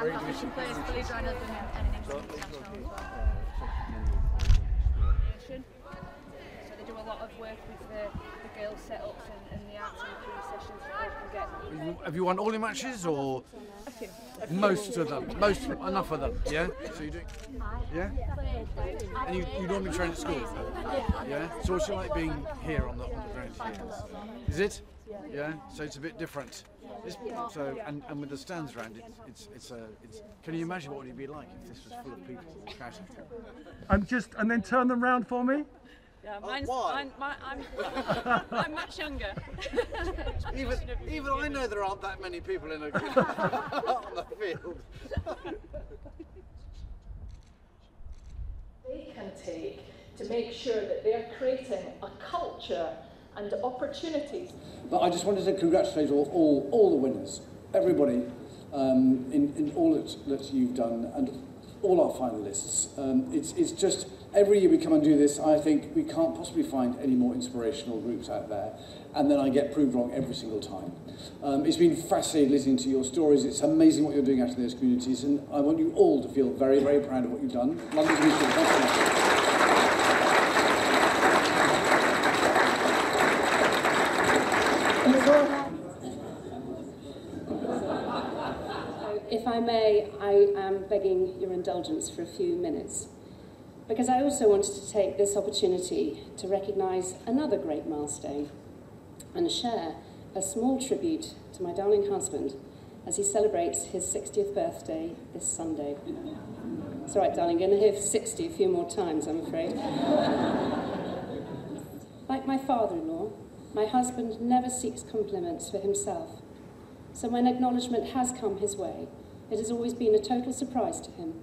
our competition players fully join us in anything international as well. So they do a lot of work with the, the girls' setups and, and the arts and sessions that they can get. Have you won all your matches or most of them? Most enough of them, yeah? So you do Yeah? And you, you normally train at school? Yeah? So what's it like being here on the, on the ground Is it? Yeah? So it's a bit different. It's, so and, and with the stands around, it's it's it's a it's. Can you imagine what it'd be like if this was full of people shouting? I'm just, and then turn them round for me. Yeah, oh, mine's, why? mine, my, I'm, I'm much younger. Even even I know there aren't that many people in a on the field. they can take to make sure that they're creating a culture and opportunities. But I just wanted to congratulate all, all, all the winners, everybody, um, in, in all that, that you've done, and all our finalists. Um, it's, it's just, every year we come and do this, I think we can't possibly find any more inspirational groups out there. And then I get proved wrong every single time. Um, it's been fascinating listening to your stories. It's amazing what you're doing out in those communities. And I want you all to feel very, very proud of what you've done. So, if I may, I am begging your indulgence for a few minutes. Because I also wanted to take this opportunity to recognise another great milestone and share a small tribute to my darling husband as he celebrates his 60th birthday this Sunday. It's all right, darling, going to hear 60 a few more times, I'm afraid. like my father-in-law, my husband never seeks compliments for himself. So when acknowledgement has come his way, it has always been a total surprise to him,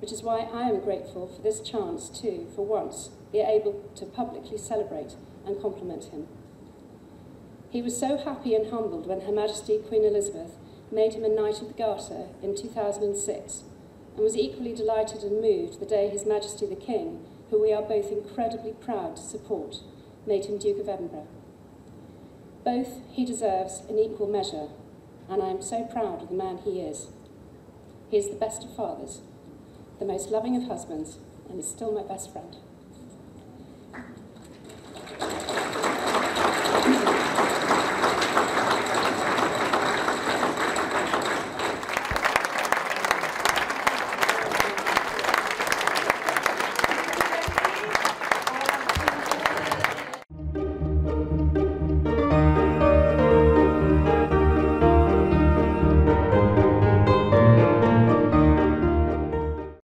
which is why I am grateful for this chance to, for once, be able to publicly celebrate and compliment him. He was so happy and humbled when Her Majesty Queen Elizabeth made him a Knight of the Garter in 2006, and was equally delighted and moved the day His Majesty the King, who we are both incredibly proud to support, made him Duke of Edinburgh. Both he deserves in equal measure, and I am so proud of the man he is. He is the best of fathers, the most loving of husbands, and is still my best friend.